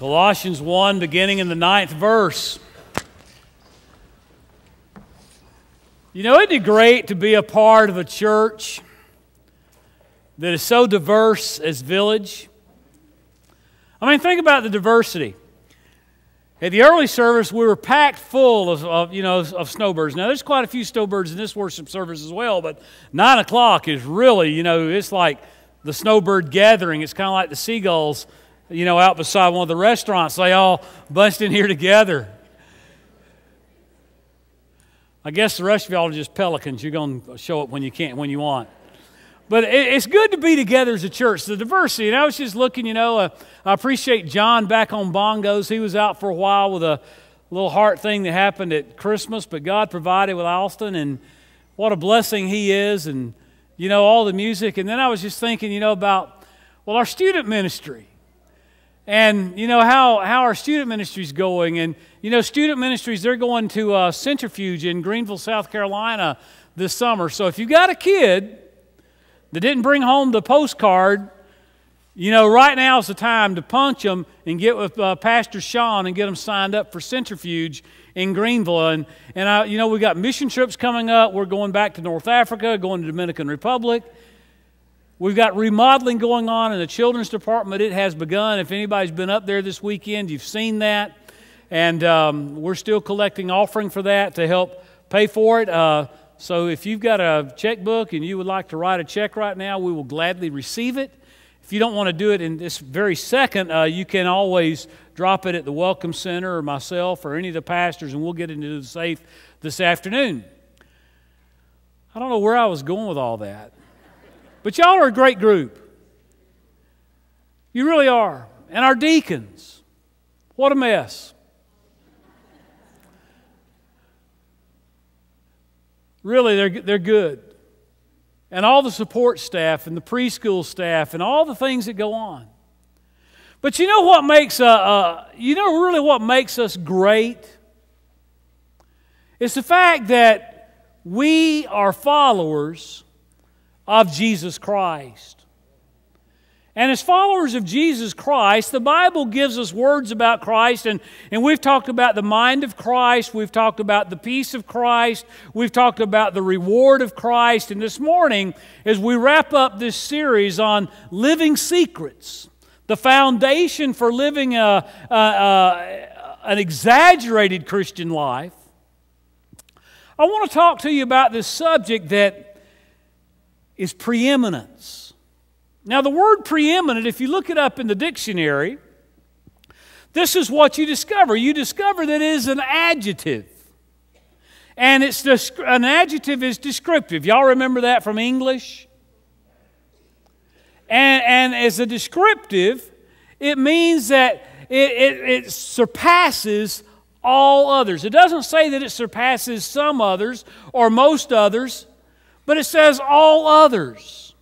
Colossians 1, beginning in the ninth verse. You know, it'd be great to be a part of a church that is so diverse as Village? I mean, think about the diversity. At the early service, we were packed full of, of, you know, of snowbirds. Now, there's quite a few snowbirds in this worship service as well, but 9 o'clock is really, you know, it's like the snowbird gathering. It's kind of like the seagulls, you know, out beside one of the restaurants. They all bunched in here together. I guess the rest of y'all are just pelicans. You're going to show up when you can't, when you want. But it's good to be together as a church, the diversity. And I was just looking, you know, uh, I appreciate John back on bongos. He was out for a while with a little heart thing that happened at Christmas, but God provided with Alston, and what a blessing he is, and, you know, all the music. And then I was just thinking, you know, about, well, our student ministry and you know how, how our student ministry is going and you know student ministries they're going to a centrifuge in greenville south carolina this summer so if you've got a kid that didn't bring home the postcard, you know, right now is the time to punch them and get with uh, Pastor Sean and get them signed up for Centrifuge in Greenville. And, and I, you know, we got mission trips coming up. We're going back to North Africa, going to Dominican Republic. We've got remodeling going on in the children's department. It has begun. If anybody's been up there this weekend, you've seen that. And um, we're still collecting offering for that to help pay for it. Uh, so if you've got a checkbook and you would like to write a check right now, we will gladly receive it. If you don't want to do it in this very second, uh, you can always drop it at the Welcome Center or myself or any of the pastors, and we'll get it into the safe this afternoon. I don't know where I was going with all that. But y'all are a great group. You really are. And our deacons, what a mess. Really, they're, they're good. And all the support staff and the preschool staff and all the things that go on. But you know what makes, uh, uh, you know really what makes us great? It's the fact that we are followers of Jesus Christ. And as followers of Jesus Christ, the Bible gives us words about Christ, and, and we've talked about the mind of Christ, we've talked about the peace of Christ, we've talked about the reward of Christ. And this morning, as we wrap up this series on living secrets, the foundation for living a, a, a, an exaggerated Christian life, I want to talk to you about this subject that is preeminence. Now, the word preeminent, if you look it up in the dictionary, this is what you discover. You discover that it is an adjective. And it's an adjective is descriptive. Y'all remember that from English? And, and as a descriptive, it means that it, it, it surpasses all others. It doesn't say that it surpasses some others or most others, but it says all others.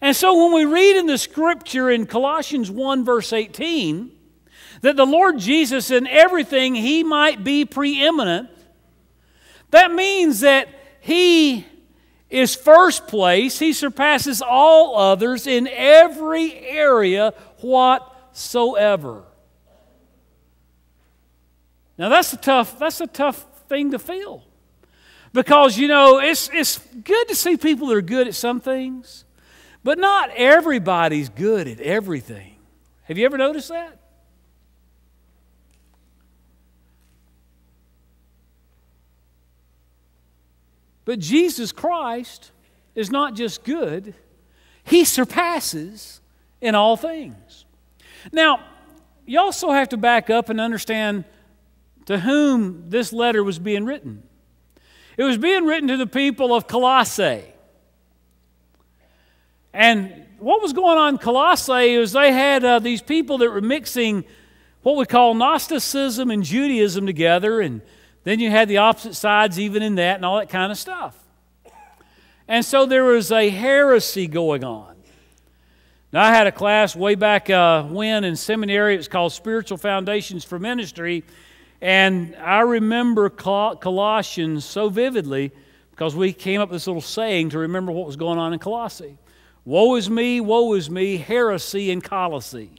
And so when we read in the scripture in Colossians 1, verse 18, that the Lord Jesus in everything he might be preeminent, that means that he is first place. He surpasses all others in every area whatsoever. Now that's a tough, that's a tough thing to feel. Because, you know, it's, it's good to see people that are good at some things. But not everybody's good at everything. Have you ever noticed that? But Jesus Christ is not just good, He surpasses in all things. Now, you also have to back up and understand to whom this letter was being written. It was being written to the people of Colossae. And what was going on in Colossae is they had uh, these people that were mixing what we call Gnosticism and Judaism together, and then you had the opposite sides even in that and all that kind of stuff. And so there was a heresy going on. Now, I had a class way back uh, when in seminary, it was called Spiritual Foundations for Ministry, and I remember Colossians so vividly because we came up with this little saying to remember what was going on in Colossae. Woe is me, woe is me, heresy in Colossae.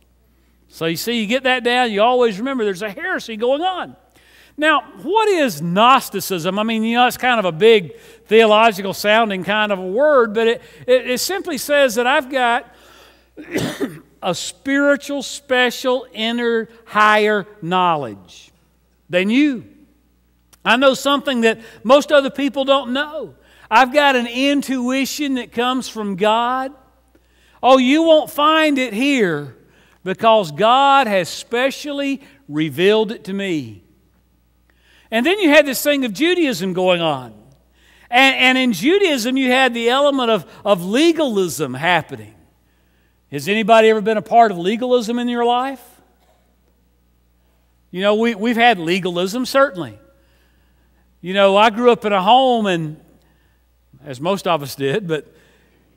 So you see, you get that down, you always remember there's a heresy going on. Now, what is Gnosticism? I mean, you know, it's kind of a big theological sounding kind of a word, but it, it, it simply says that I've got a spiritual, special, inner, higher knowledge than you. I know something that most other people don't know. I've got an intuition that comes from God. Oh, you won't find it here because God has specially revealed it to me. And then you had this thing of Judaism going on. And, and in Judaism, you had the element of, of legalism happening. Has anybody ever been a part of legalism in your life? You know, we, we've had legalism, certainly. You know, I grew up in a home, and as most of us did, but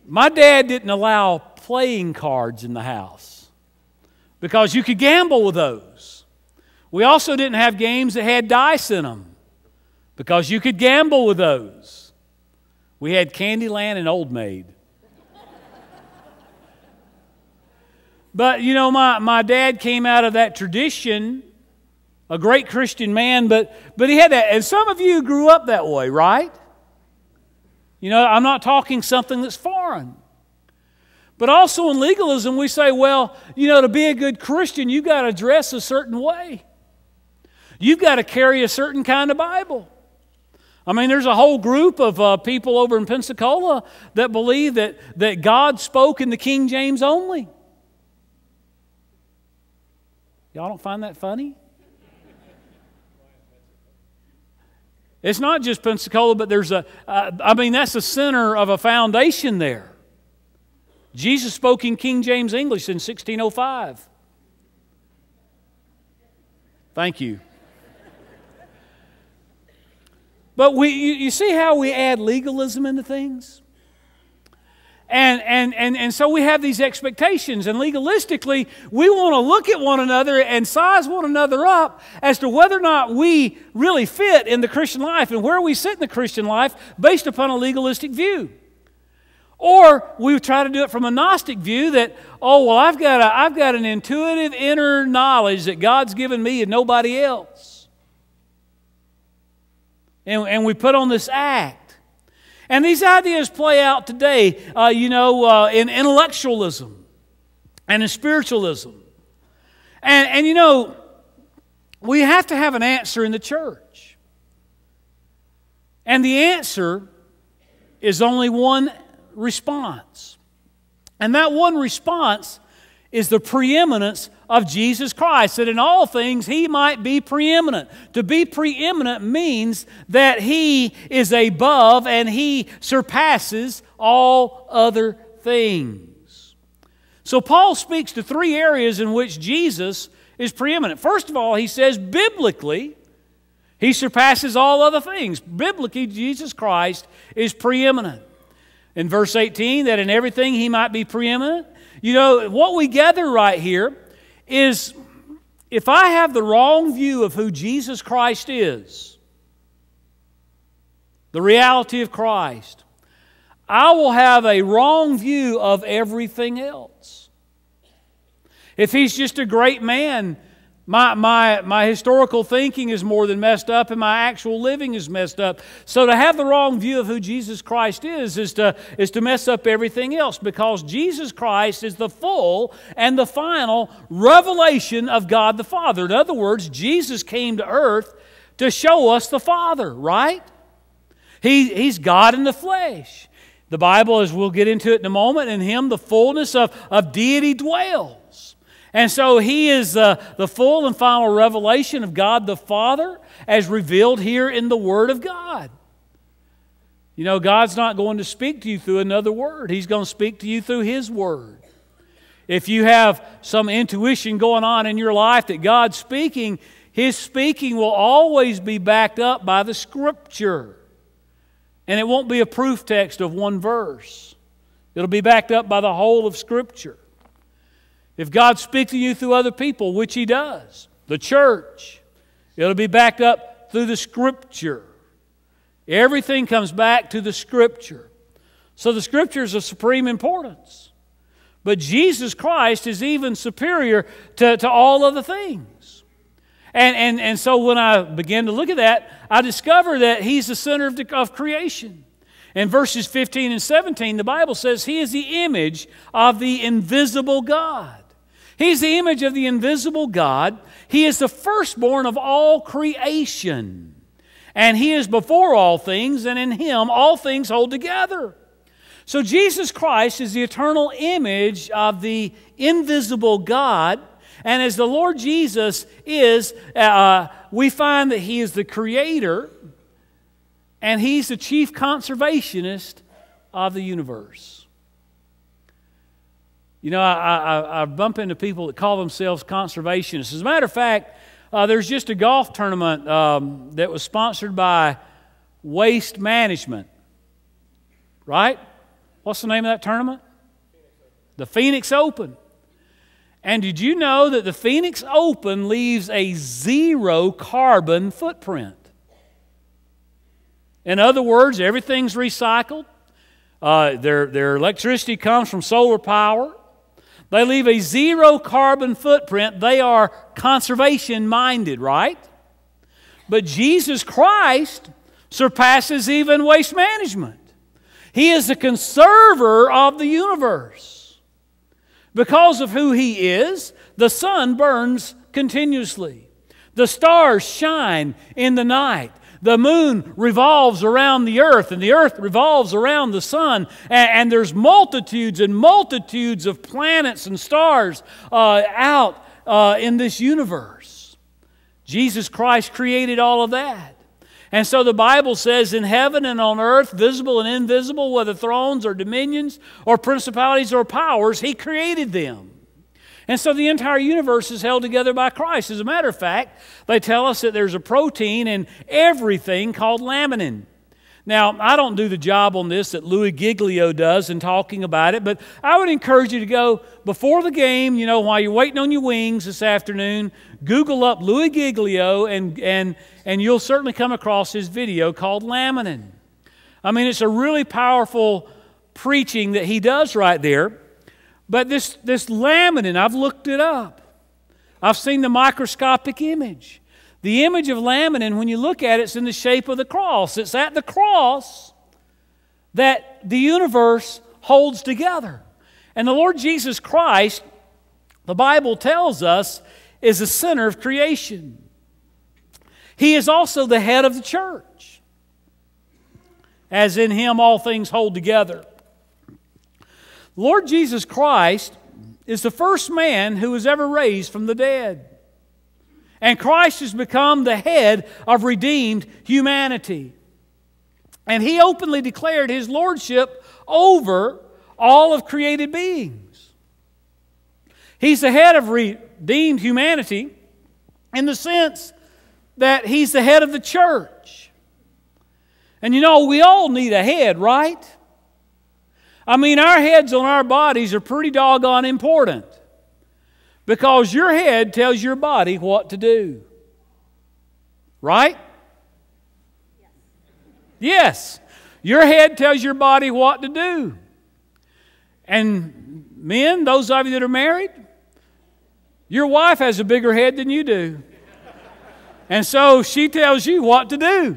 my dad didn't allow playing cards in the house because you could gamble with those. We also didn't have games that had dice in them because you could gamble with those. We had Candyland and Old Maid. but, you know, my, my dad came out of that tradition a great Christian man, but, but he had that. And some of you grew up that way, right? You know, I'm not talking something that's foreign. But also in legalism, we say, well, you know, to be a good Christian, you've got to dress a certain way. You've got to carry a certain kind of Bible. I mean, there's a whole group of uh, people over in Pensacola that believe that, that God spoke in the King James only. Y'all don't find that funny? It's not just Pensacola, but there's a. Uh, I mean, that's the center of a foundation there. Jesus spoke in King James English in 1605. Thank you. But we, you, you see how we add legalism into things? And, and, and, and so we have these expectations, and legalistically, we want to look at one another and size one another up as to whether or not we really fit in the Christian life and where we sit in the Christian life based upon a legalistic view. Or we try to do it from a Gnostic view that, oh, well, I've got, a, I've got an intuitive inner knowledge that God's given me and nobody else. And, and we put on this act. And these ideas play out today, uh, you know, uh, in intellectualism and in spiritualism. And, and, you know, we have to have an answer in the church. And the answer is only one response. And that one response is the preeminence of Jesus Christ, that in all things he might be preeminent. To be preeminent means that he is above and he surpasses all other things. So Paul speaks to three areas in which Jesus is preeminent. First of all, he says biblically, he surpasses all other things. Biblically, Jesus Christ is preeminent. In verse 18, that in everything he might be preeminent. You know, what we gather right here is if I have the wrong view of who Jesus Christ is, the reality of Christ, I will have a wrong view of everything else. If he's just a great man, my, my, my historical thinking is more than messed up, and my actual living is messed up. So, to have the wrong view of who Jesus Christ is, is to, is to mess up everything else because Jesus Christ is the full and the final revelation of God the Father. In other words, Jesus came to earth to show us the Father, right? He, he's God in the flesh. The Bible, as we'll get into it in a moment, in Him the fullness of, of deity dwells. And so he is uh, the full and final revelation of God the Father as revealed here in the Word of God. You know, God's not going to speak to you through another word, He's going to speak to you through His Word. If you have some intuition going on in your life that God's speaking, His speaking will always be backed up by the Scripture. And it won't be a proof text of one verse, it'll be backed up by the whole of Scripture. If God speaks to you through other people, which He does, the church, it'll be backed up through the Scripture. Everything comes back to the Scripture. So the Scripture is of supreme importance. But Jesus Christ is even superior to, to all other things. And, and, and so when I began to look at that, I discovered that He's the center of, the, of creation. In verses 15 and 17, the Bible says He is the image of the invisible God. He's the image of the invisible God. He is the firstborn of all creation. And He is before all things, and in Him all things hold together. So Jesus Christ is the eternal image of the invisible God. And as the Lord Jesus is, uh, we find that He is the creator and He's the chief conservationist of the universe. You know, I, I, I bump into people that call themselves conservationists. As a matter of fact, uh, there's just a golf tournament um, that was sponsored by Waste Management, right? What's the name of that tournament? The Phoenix Open. And did you know that the Phoenix Open leaves a zero carbon footprint? In other words, everything's recycled. Uh, their, their electricity comes from solar power. They leave a zero carbon footprint. They are conservation minded, right? But Jesus Christ surpasses even waste management. He is the conserver of the universe. Because of who He is, the sun burns continuously. The stars shine in the night. The moon revolves around the earth, and the earth revolves around the sun. And, and there's multitudes and multitudes of planets and stars uh, out uh, in this universe. Jesus Christ created all of that. And so the Bible says, in heaven and on earth, visible and invisible, whether thrones or dominions or principalities or powers, He created them. And so the entire universe is held together by Christ. As a matter of fact, they tell us that there's a protein in everything called laminin. Now, I don't do the job on this that Louis Giglio does in talking about it, but I would encourage you to go before the game, you know, while you're waiting on your wings this afternoon, Google up Louis Giglio, and, and, and you'll certainly come across his video called Laminin. I mean, it's a really powerful preaching that he does right there. But this, this laminin, I've looked it up. I've seen the microscopic image. The image of laminin, when you look at it, it's in the shape of the cross. It's at the cross that the universe holds together. And the Lord Jesus Christ, the Bible tells us, is the center of creation. He is also the head of the church, as in Him all things hold together. Lord Jesus Christ is the first man who was ever raised from the dead. And Christ has become the head of redeemed humanity. And he openly declared his lordship over all of created beings. He's the head of redeemed humanity in the sense that he's the head of the church. And you know, we all need a head, right? I mean, our heads on our bodies are pretty doggone important. Because your head tells your body what to do. Right? Yes. Your head tells your body what to do. And men, those of you that are married, your wife has a bigger head than you do. And so she tells you what to do.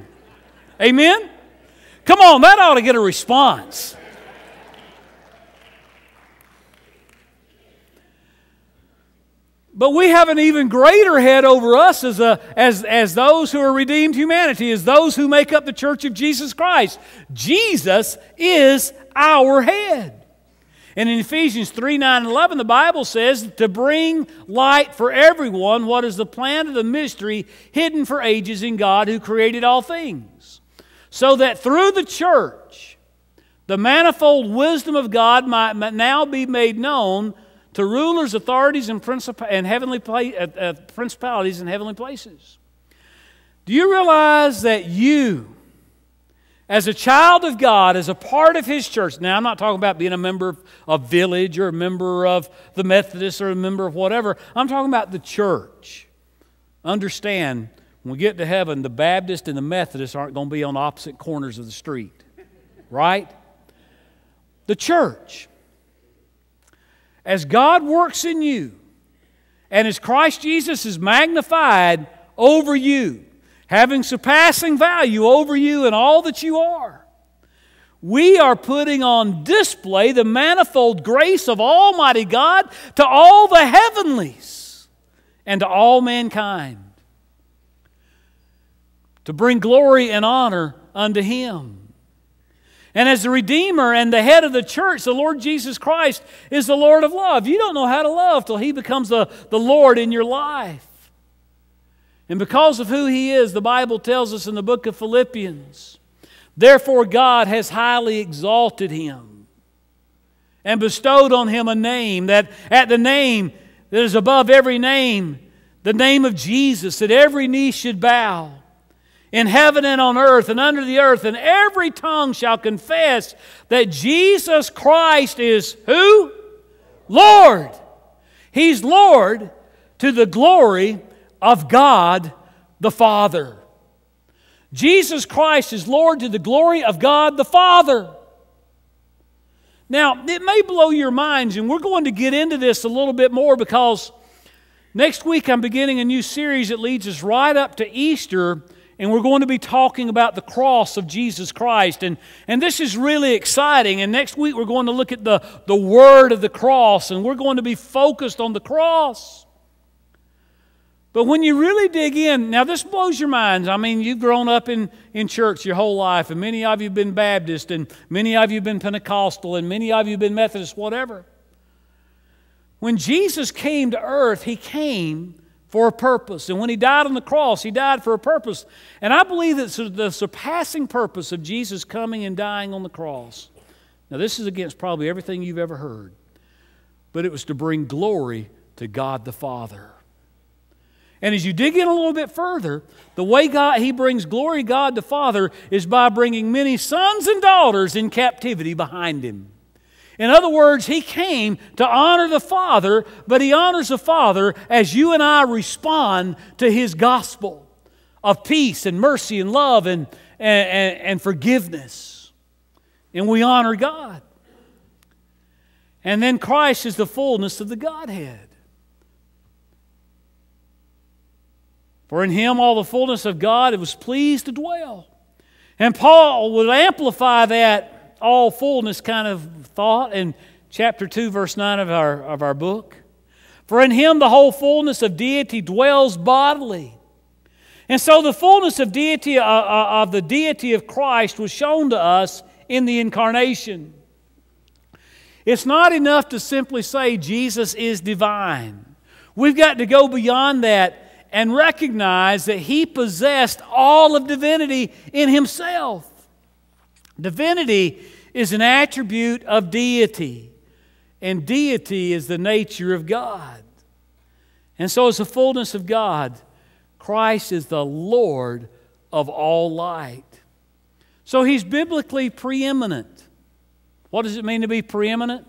Amen? Come on, that ought to get a response. But we have an even greater head over us as, a, as, as those who are redeemed humanity, as those who make up the church of Jesus Christ. Jesus is our head. And in Ephesians 3 9 and 11, the Bible says to bring light for everyone what is the plan of the mystery hidden for ages in God who created all things. So that through the church, the manifold wisdom of God might now be made known to rulers, authorities, and, princip- and heavenly pla- uh, uh, principalities in heavenly places. Do you realize that you, as a child of God, as a part of His church, now I'm not talking about being a member of a village or a member of the Methodist or a member of whatever, I'm talking about the church. Understand, when we get to heaven, the Baptist and the Methodist aren't going to be on opposite corners of the street, right? The church. As God works in you and as Christ Jesus is magnified over you, having surpassing value over you and all that you are, we are putting on display the manifold grace of Almighty God to all the heavenlies and to all mankind to bring glory and honor unto Him. And as the Redeemer and the head of the church, the Lord Jesus Christ is the Lord of love. You don't know how to love till He becomes the, the Lord in your life. And because of who He is, the Bible tells us in the book of Philippians, therefore God has highly exalted Him and bestowed on Him a name that at the name that is above every name, the name of Jesus, that every knee should bow in heaven and on earth and under the earth, and every tongue shall confess that Jesus Christ is who? Lord. He's Lord to the glory of God the Father. Jesus Christ is Lord to the glory of God the Father. Now, it may blow your minds, and we're going to get into this a little bit more because next week I'm beginning a new series that leads us right up to Easter and we're going to be talking about the cross of Jesus Christ. And, and this is really exciting. And next week we're going to look at the, the word of the cross, and we're going to be focused on the cross. But when you really dig in, now this blows your minds. I mean, you've grown up in, in church your whole life, and many of you have been Baptist, and many of you have been Pentecostal, and many of you have been Methodist, whatever. When Jesus came to earth, he came for a purpose. And when he died on the cross, he died for a purpose. And I believe that the surpassing purpose of Jesus coming and dying on the cross. Now, this is against probably everything you've ever heard, but it was to bring glory to God the Father. And as you dig in a little bit further, the way God he brings glory God the Father is by bringing many sons and daughters in captivity behind him. In other words, he came to honor the Father, but he honors the Father as you and I respond to his gospel of peace and mercy and love and, and, and forgiveness. And we honor God. And then Christ is the fullness of the Godhead. For in him all the fullness of God it was pleased to dwell. And Paul would amplify that all fullness kind of thought in chapter 2, verse 9 of our, of our book. For in him the whole fullness of deity dwells bodily. And so the fullness of deity uh, uh, of the deity of Christ was shown to us in the incarnation. It's not enough to simply say Jesus is divine. We've got to go beyond that and recognize that he possessed all of divinity in himself. Divinity is an attribute of deity, and deity is the nature of God. And so, as the fullness of God, Christ is the Lord of all light. So, he's biblically preeminent. What does it mean to be preeminent?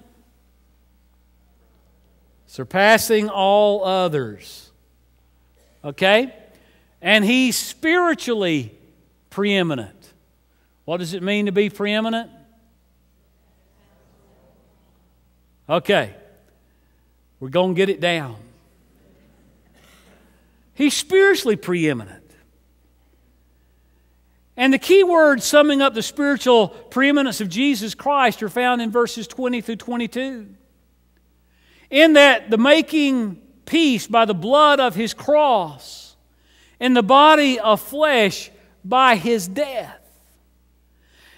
Surpassing all others. Okay? And he's spiritually preeminent. What does it mean to be preeminent? Okay, we're going to get it down. He's spiritually preeminent. And the key words summing up the spiritual preeminence of Jesus Christ are found in verses 20 through 22. In that, the making peace by the blood of his cross, in the body of flesh by his death.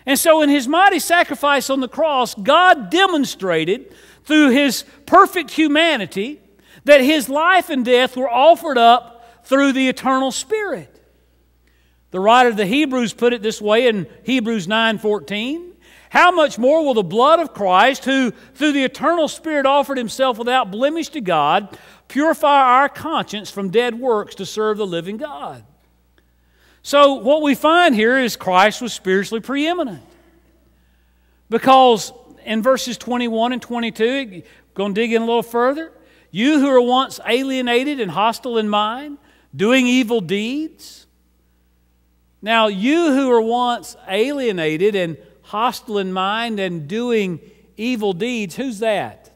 And so, in his mighty sacrifice on the cross, God demonstrated through his perfect humanity that his life and death were offered up through the eternal Spirit. The writer of the Hebrews put it this way in Hebrews 9:14. How much more will the blood of Christ, who through the eternal Spirit offered himself without blemish to God, purify our conscience from dead works to serve the living God? So, what we find here is Christ was spiritually preeminent. Because in verses 21 and 22, going to dig in a little further, you who were once alienated and hostile in mind, doing evil deeds. Now, you who were once alienated and hostile in mind and doing evil deeds, who's that?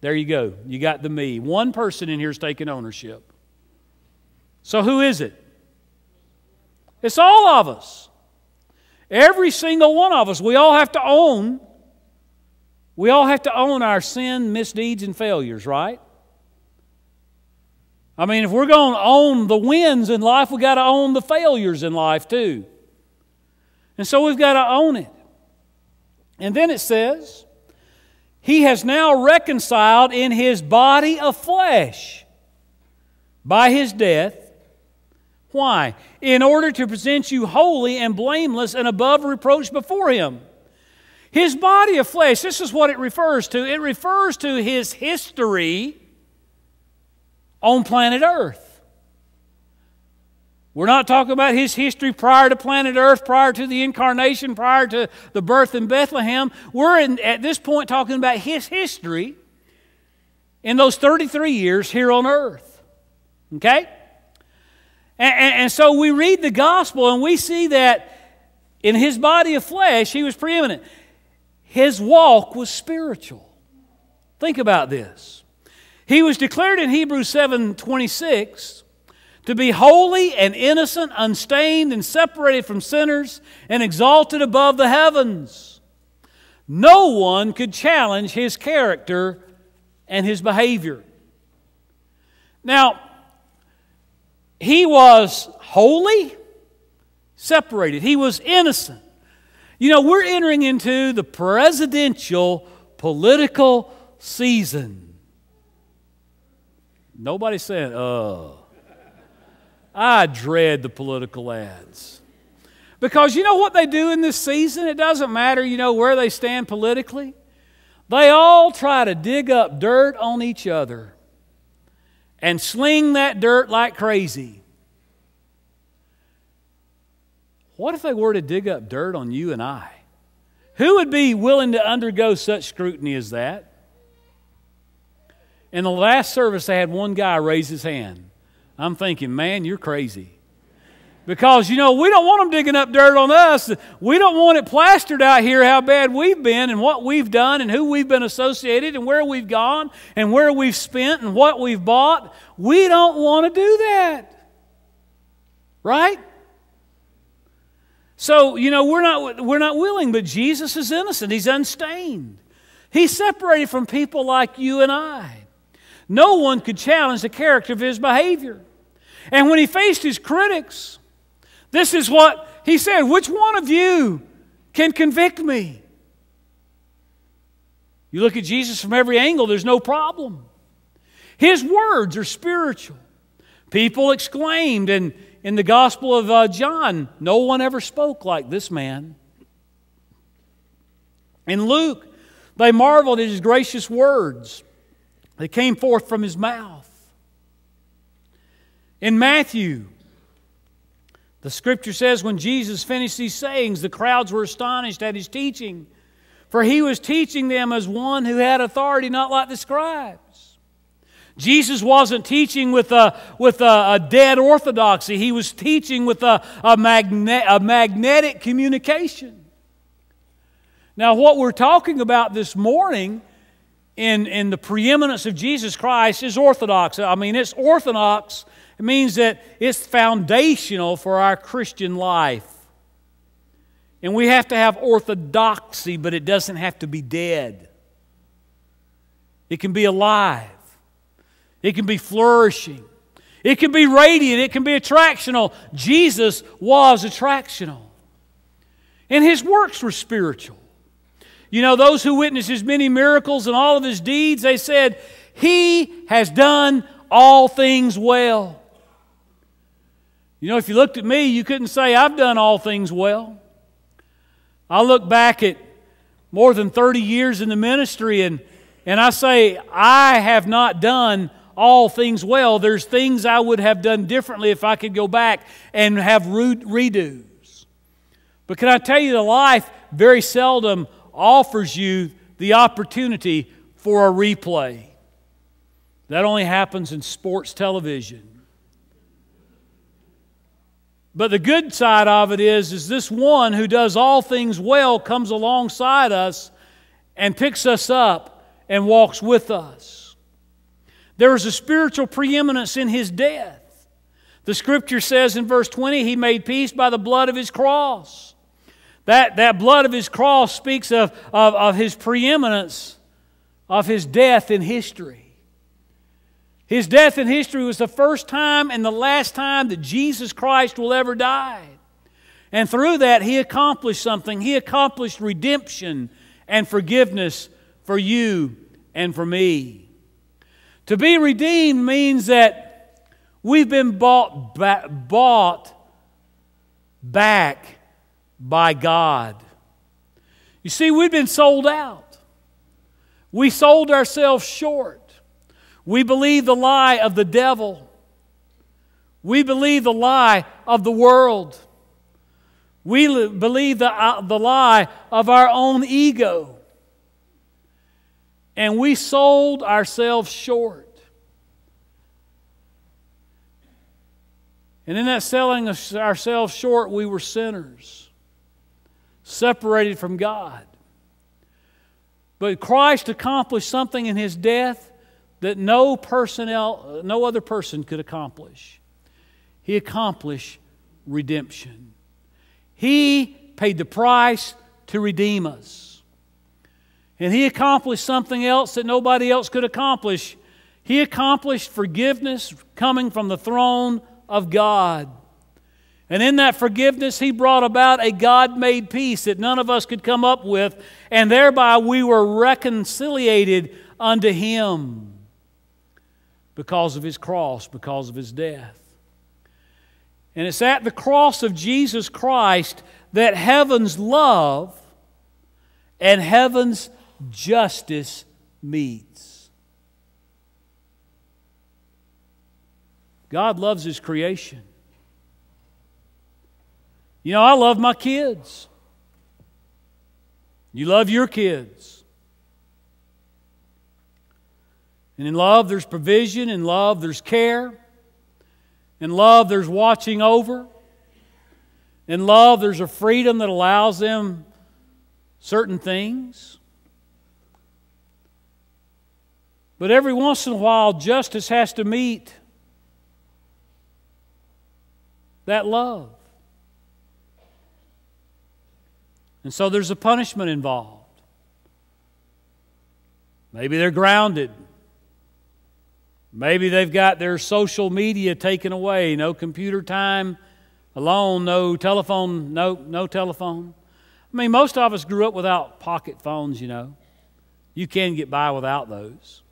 There you go. You got the me. One person in here is taking ownership. So who is it? It's all of us. Every single one of us. We all have to own. We all have to own our sin, misdeeds, and failures, right? I mean, if we're going to own the wins in life, we've got to own the failures in life too. And so we've got to own it. And then it says, He has now reconciled in His body of flesh by His death. Why? In order to present you holy and blameless and above reproach before Him. His body of flesh, this is what it refers to. It refers to His history on planet Earth. We're not talking about his history prior to planet Earth, prior to the incarnation, prior to the birth in Bethlehem. We're in, at this point talking about his history in those 33 years here on earth. Okay? And, and, and so we read the gospel and we see that in his body of flesh, he was preeminent. His walk was spiritual. Think about this. He was declared in Hebrews 7 26 to be holy and innocent, unstained, and separated from sinners, and exalted above the heavens. No one could challenge his character and his behavior. Now, he was holy, separated, he was innocent. You know, we're entering into the presidential political season. Nobody saying, oh. I dread the political ads. Because you know what they do in this season? It doesn't matter, you know, where they stand politically. They all try to dig up dirt on each other and sling that dirt like crazy. What if they were to dig up dirt on you and I? Who would be willing to undergo such scrutiny as that? In the last service, they had one guy raise his hand. I'm thinking, man, you're crazy. Because, you know, we don't want them digging up dirt on us. We don't want it plastered out here how bad we've been and what we've done and who we've been associated and where we've gone and where we've spent and what we've bought. We don't want to do that. Right? So, you know, we're not, we're not willing, but Jesus is innocent. He's unstained. He's separated from people like you and I. No one could challenge the character of his behavior. And when he faced his critics, this is what he said Which one of you can convict me? You look at Jesus from every angle, there's no problem. His words are spiritual. People exclaimed, and in the Gospel of uh, John, no one ever spoke like this man. In Luke, they marveled at his gracious words. They came forth from his mouth. In Matthew, the scripture says when Jesus finished these sayings, the crowds were astonished at his teaching, for he was teaching them as one who had authority, not like the scribes. Jesus wasn't teaching with a, with a, a dead orthodoxy, he was teaching with a, a, magne- a magnetic communication. Now, what we're talking about this morning in, in the preeminence of Jesus Christ is orthodox. I mean, it's orthodox. It means that it's foundational for our Christian life. And we have to have orthodoxy, but it doesn't have to be dead. It can be alive, it can be flourishing, it can be radiant, it can be attractional. Jesus was attractional, and his works were spiritual. You know, those who witnessed his many miracles and all of his deeds, they said, He has done all things well. You know, if you looked at me, you couldn't say, I've done all things well. I look back at more than 30 years in the ministry and, and I say, I have not done all things well. There's things I would have done differently if I could go back and have re- redos. But can I tell you, the life very seldom offers you the opportunity for a replay. That only happens in sports television. But the good side of it is, is this one who does all things well comes alongside us and picks us up and walks with us. There is a spiritual preeminence in his death. The scripture says in verse 20, He made peace by the blood of His cross. That, that blood of His cross speaks of, of, of His preeminence, of His death in history. His death in history was the first time and the last time that Jesus Christ will ever die. And through that, He accomplished something. He accomplished redemption and forgiveness for you and for me. To be redeemed means that We've been bought, ba- bought back by God. You see, we've been sold out. We sold ourselves short. We believe the lie of the devil. We believe the lie of the world. We believe the, uh, the lie of our own ego. And we sold ourselves short. And in that selling ourselves short, we were sinners, separated from God. But Christ accomplished something in his death that no personnel, no other person could accomplish. He accomplished redemption. He paid the price to redeem us. And he accomplished something else that nobody else could accomplish. He accomplished forgiveness coming from the throne of God. And in that forgiveness, He brought about a God made peace that none of us could come up with, and thereby we were reconciliated unto Him because of His cross, because of His death. And it's at the cross of Jesus Christ that heaven's love and heaven's justice meets. God loves His creation. You know, I love my kids. You love your kids. And in love, there's provision. In love, there's care. In love, there's watching over. In love, there's a freedom that allows them certain things. But every once in a while, justice has to meet that love. And so there's a punishment involved. Maybe they're grounded. Maybe they've got their social media taken away, no computer time alone, no telephone, no, no telephone. I mean, most of us grew up without pocket phones, you know. You can get by without those.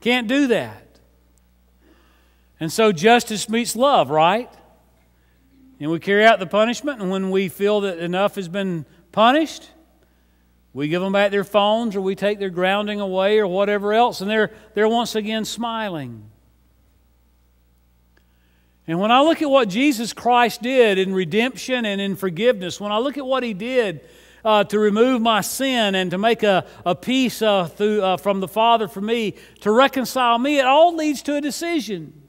Can't do that. And so justice meets love, right? and we carry out the punishment. And when we feel that enough has been punished, we give them back their phones or we take their grounding away or whatever else, and they're, they're once again smiling. And when I look at what Jesus Christ did in redemption and in forgiveness, when I look at what He did uh, to remove my sin and to make a, a peace uh, through, uh, from the Father for me, to reconcile me, it all leads to a decision.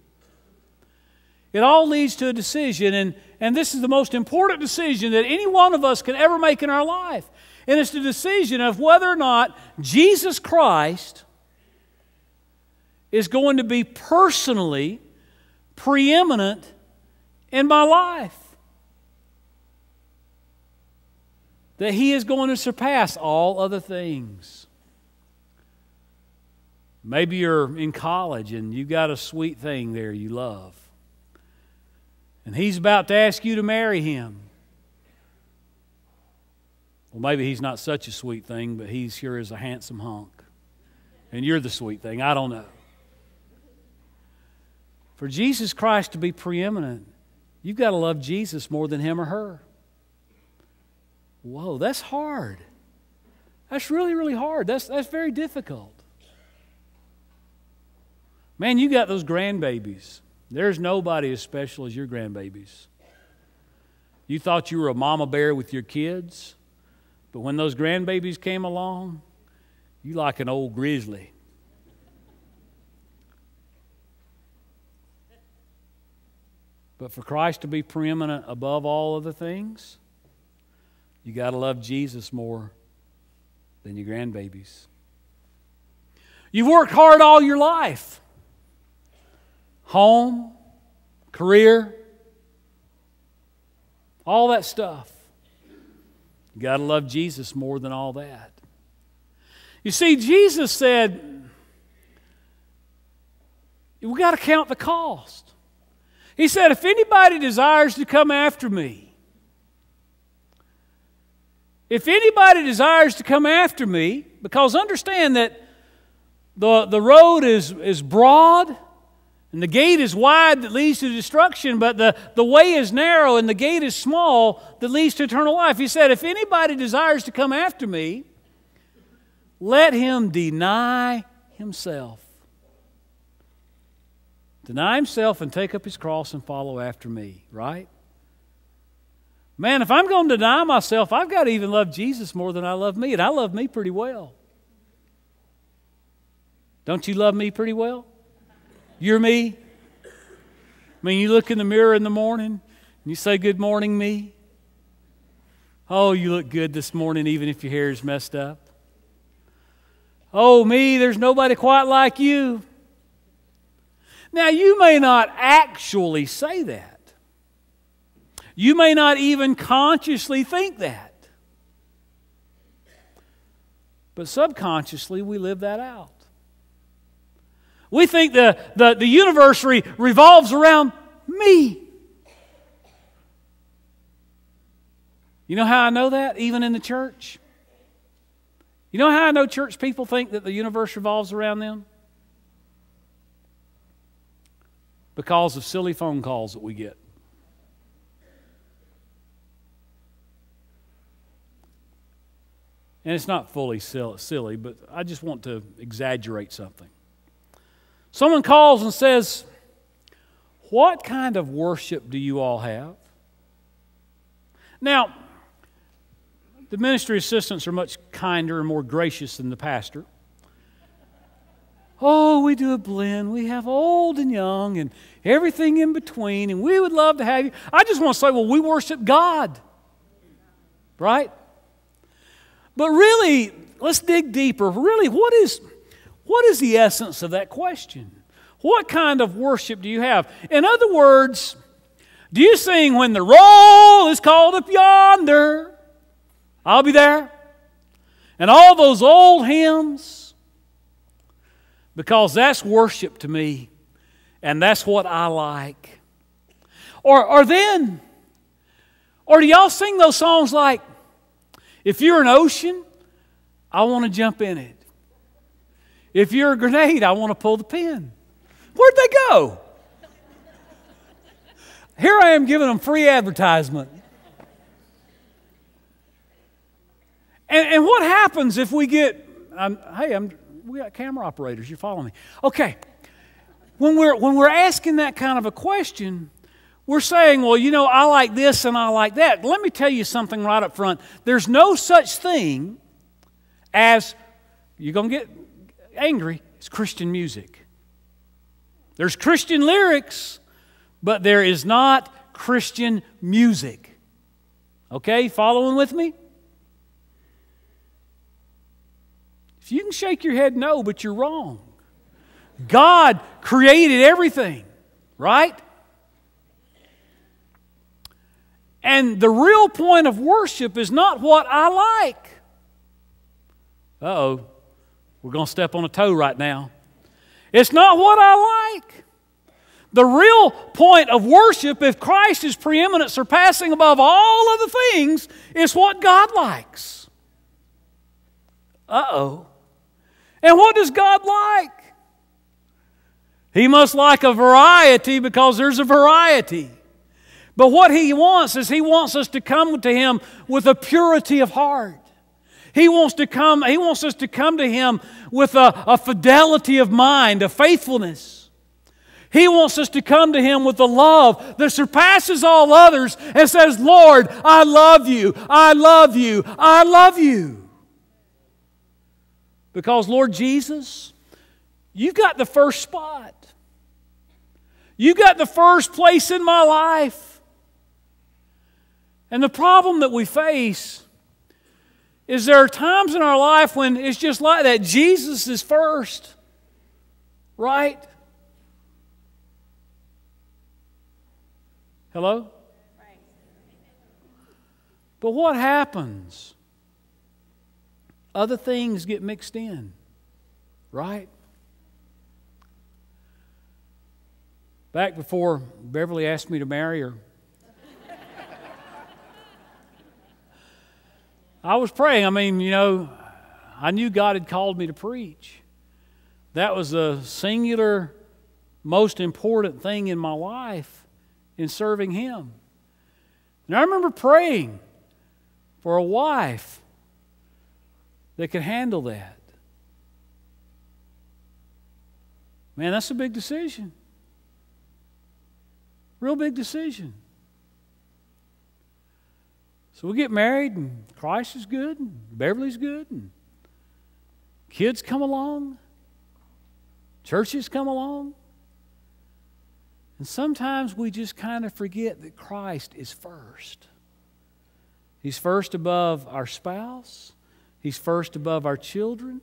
It all leads to a decision. And, and this is the most important decision that any one of us can ever make in our life. And it's the decision of whether or not Jesus Christ is going to be personally preeminent in my life. That he is going to surpass all other things. Maybe you're in college and you've got a sweet thing there you love and he's about to ask you to marry him. Well, maybe he's not such a sweet thing, but he's sure is a handsome hunk. And you're the sweet thing. I don't know. For Jesus Christ to be preeminent, you've got to love Jesus more than him or her. Whoa, that's hard. That's really, really hard. That's, that's very difficult. Man, you got those grandbabies. There's nobody as special as your grandbabies. You thought you were a mama bear with your kids, but when those grandbabies came along, you like an old grizzly. But for Christ to be preeminent above all other things, you got to love Jesus more than your grandbabies. You've worked hard all your life. Home, career, all that stuff. You got to love Jesus more than all that. You see, Jesus said, we got to count the cost. He said, if anybody desires to come after me, if anybody desires to come after me, because understand that the, the road is, is broad and the gate is wide that leads to destruction, but the, the way is narrow and the gate is small that leads to eternal life. He said, If anybody desires to come after me, let him deny himself. Deny himself and take up his cross and follow after me, right? Man, if I'm going to deny myself, I've got to even love Jesus more than I love me, and I love me pretty well. Don't you love me pretty well? You're me. I mean, you look in the mirror in the morning and you say, Good morning, me. Oh, you look good this morning, even if your hair is messed up. Oh, me, there's nobody quite like you. Now, you may not actually say that. You may not even consciously think that. But subconsciously, we live that out. We think the, the, the universe re, revolves around me. You know how I know that, even in the church? You know how I know church people think that the universe revolves around them? Because of silly phone calls that we get. And it's not fully silly, but I just want to exaggerate something. Someone calls and says, What kind of worship do you all have? Now, the ministry assistants are much kinder and more gracious than the pastor. Oh, we do a blend. We have old and young and everything in between, and we would love to have you. I just want to say, well, we worship God, right? But really, let's dig deeper. Really, what is what is the essence of that question? What kind of worship do you have? In other words, do you sing when the roll is called up yonder? I'll be there. And all those old hymns? Because that's worship to me, and that's what I like. Or, or then, or do y'all sing those songs like, if you're an ocean, I want to jump in it. If you're a grenade, I want to pull the pin. Where'd they go? Here I am giving them free advertisement. And, and what happens if we get, hey, I'm, we got camera operators, you're following me. Okay, when we're, when we're asking that kind of a question, we're saying, well, you know, I like this and I like that. Let me tell you something right up front. There's no such thing as, you're going to get angry, it's Christian music. There's Christian lyrics, but there is not Christian music. Okay, following with me? If you can shake your head no, but you're wrong. God created everything, right? And the real point of worship is not what I like. Uh oh. We're going to step on a toe right now. It's not what I like. The real point of worship, if Christ is preeminent, surpassing above all other things, is what God likes. Uh oh. And what does God like? He must like a variety because there's a variety. But what He wants is He wants us to come to Him with a purity of heart. He wants to come, He wants us to come to Him with a, a fidelity of mind, a faithfulness. He wants us to come to Him with a love that surpasses all others and says, Lord, I love you, I love you, I love you. Because, Lord Jesus, you've got the first spot. You got the first place in my life. And the problem that we face is there are times in our life when it's just like that. Jesus is first. Right? Hello? But what happens? Other things get mixed in, right? Back before Beverly asked me to marry her, I was praying. I mean, you know, I knew God had called me to preach. That was the singular, most important thing in my life in serving Him. And I remember praying for a wife that could handle that. Man, that's a big decision. Real big decision. So we get married, and Christ is good, and Beverly's good, and kids come along, churches come along. And sometimes we just kind of forget that Christ is first. He's first above our spouse, He's first above our children,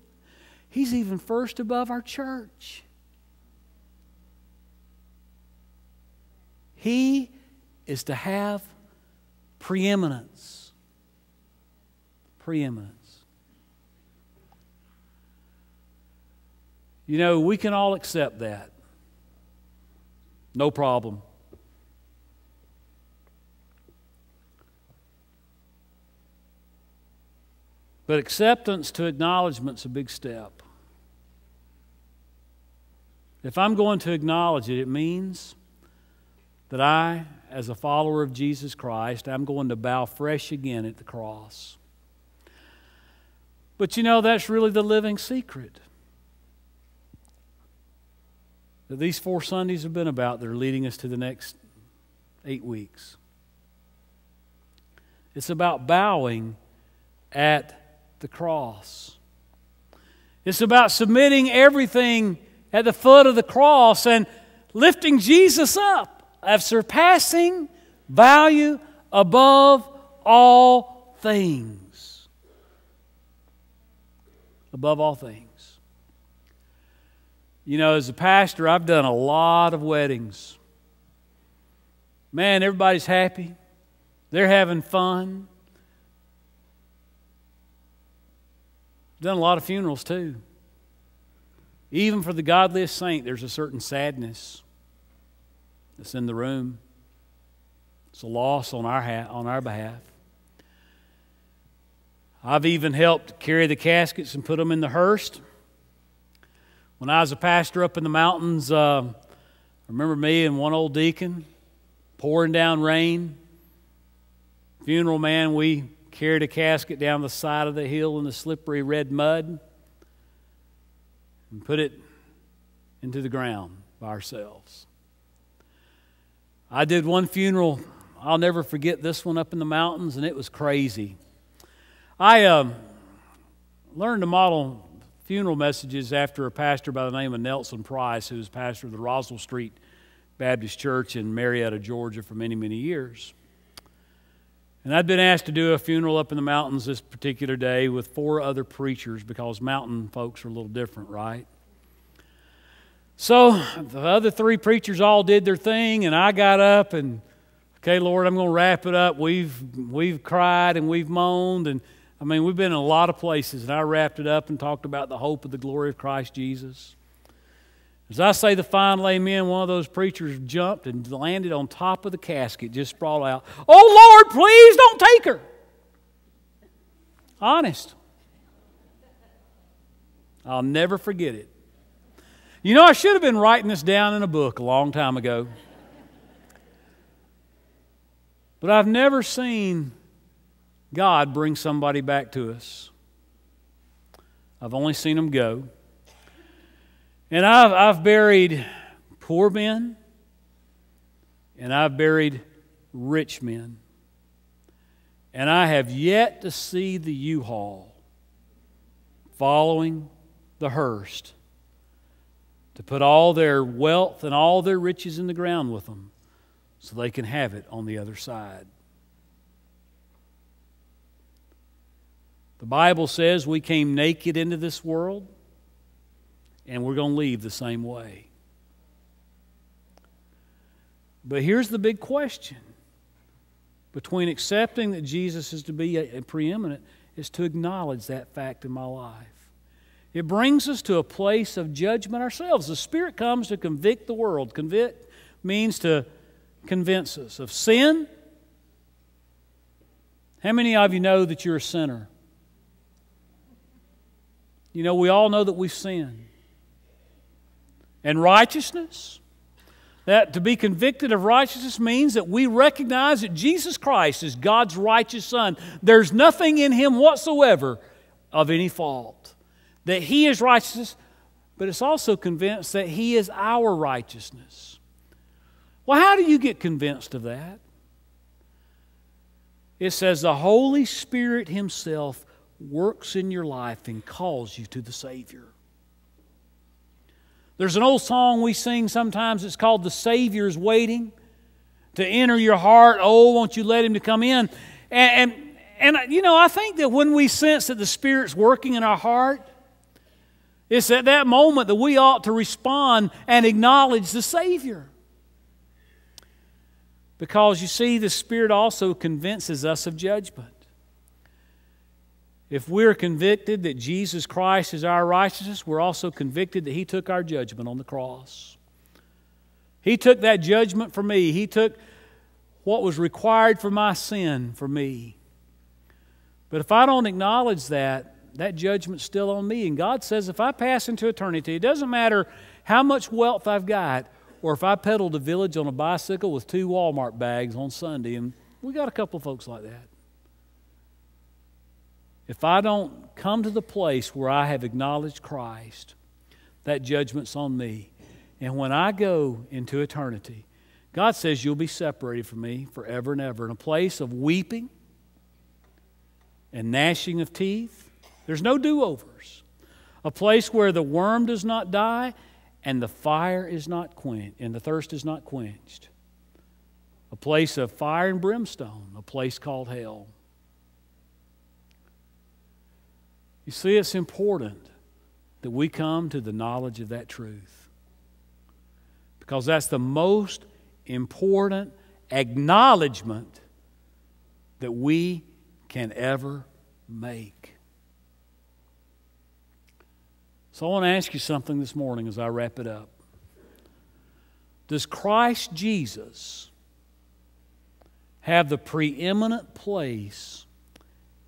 He's even first above our church. He is to have preeminence. Preeminence. You know, we can all accept that. No problem. But acceptance to acknowledgement is a big step. If I'm going to acknowledge it, it means that I, as a follower of Jesus Christ, I'm going to bow fresh again at the cross. But you know, that's really the living secret that these four Sundays have been about that are leading us to the next eight weeks. It's about bowing at the cross. It's about submitting everything at the foot of the cross and lifting Jesus up of surpassing value above all things. Above all things. You know, as a pastor, I've done a lot of weddings. Man, everybody's happy. They're having fun. Done a lot of funerals too. Even for the godliest saint, there's a certain sadness that's in the room. It's a loss on our, ha- on our behalf. I've even helped carry the caskets and put them in the hearse. When I was a pastor up in the mountains, uh, remember me and one old deacon pouring down rain. Funeral man, we carried a casket down the side of the hill in the slippery red mud and put it into the ground by ourselves. I did one funeral, I'll never forget this one up in the mountains, and it was crazy. I uh, learned to model funeral messages after a pastor by the name of Nelson Price, who was pastor of the Roswell Street Baptist Church in Marietta, Georgia, for many, many years. And I'd been asked to do a funeral up in the mountains this particular day with four other preachers because mountain folks are a little different, right? So the other three preachers all did their thing, and I got up and, okay, Lord, I'm going to wrap it up. We've, we've cried and we've moaned, and I mean, we've been in a lot of places, and I wrapped it up and talked about the hope of the glory of Christ Jesus. As I say the final amen, one of those preachers jumped and landed on top of the casket, just sprawled out, Oh Lord, please don't take her. Honest. I'll never forget it. You know, I should have been writing this down in a book a long time ago. But I've never seen God bring somebody back to us. I've only seen them go. And I've, I've buried poor men, and I've buried rich men. And I have yet to see the U Haul following the hearse to put all their wealth and all their riches in the ground with them so they can have it on the other side. The Bible says we came naked into this world, and we're going to leave the same way. But here's the big question between accepting that Jesus is to be a, preeminent is to acknowledge that fact in my life. It brings us to a place of judgment ourselves. The Spirit comes to convict the world. Convict means to convince us of sin. How many of you know that you're a sinner? You know, we all know that we've sinned. And righteousness. That to be convicted of righteousness means that we recognize that Jesus Christ is God's righteous Son. There's nothing in Him whatsoever of any fault. That He is righteousness, but it's also convinced that He is our righteousness. Well, how do you get convinced of that? It says the Holy Spirit Himself works in your life and calls you to the Savior. There's an old song we sing sometimes, it's called The Savior's Waiting to enter your heart. Oh, won't you let him to come in? And, and, and, you know, I think that when we sense that the Spirit's working in our heart, it's at that moment that we ought to respond and acknowledge the Savior. Because you see, the Spirit also convinces us of judgment. If we're convicted that Jesus Christ is our righteousness, we're also convicted that He took our judgment on the cross. He took that judgment for me. He took what was required for my sin for me. But if I don't acknowledge that, that judgment's still on me. And God says if I pass into eternity, it doesn't matter how much wealth I've got, or if I pedal the village on a bicycle with two Walmart bags on Sunday, and we got a couple of folks like that if I don't come to the place where I have acknowledged Christ, that judgment's on me. And when I go into eternity, God says you'll be separated from me forever and ever in a place of weeping and gnashing of teeth. There's no do overs. A place where the worm does not die and the fire is not quenched and the thirst is not quenched. A place of fire and brimstone, a place called hell. You see, it's important that we come to the knowledge of that truth because that's the most important acknowledgement that we can ever make. So I want to ask you something this morning as I wrap it up. Does Christ Jesus have the preeminent place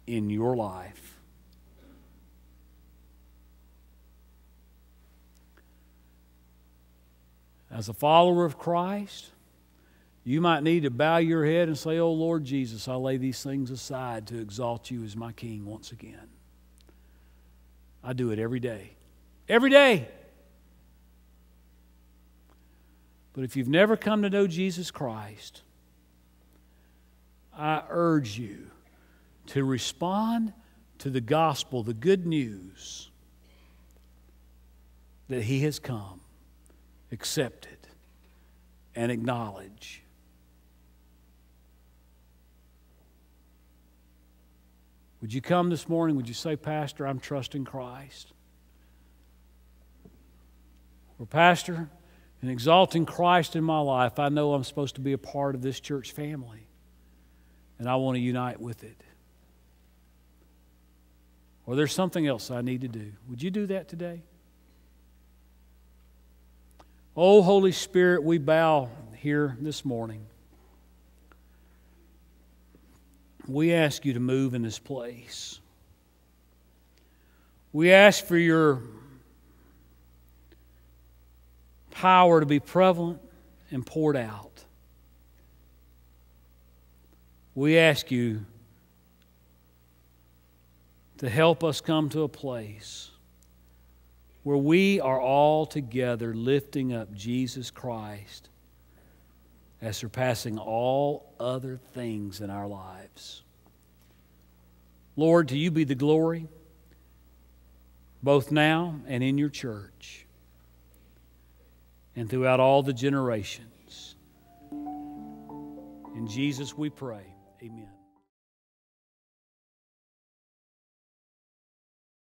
in your life? As a follower of Christ, you might need to bow your head and say, Oh Lord Jesus, I lay these things aside to exalt you as my King once again. I do it every day. Every day. But if you've never come to know Jesus Christ, I urge you to respond to the gospel, the good news that He has come accept it, and acknowledge. Would you come this morning? Would you say, Pastor, I'm trusting Christ? Or, Pastor, in exalting Christ in my life, I know I'm supposed to be a part of this church family, and I want to unite with it. Or there's something else I need to do. Would you do that today? Oh, Holy Spirit, we bow here this morning. We ask you to move in this place. We ask for your power to be prevalent and poured out. We ask you to help us come to a place where we are all together lifting up Jesus Christ as surpassing all other things in our lives. Lord, to you be the glory, both now and in your church, and throughout all the generations. In Jesus we pray. Amen.